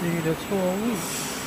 你的错误。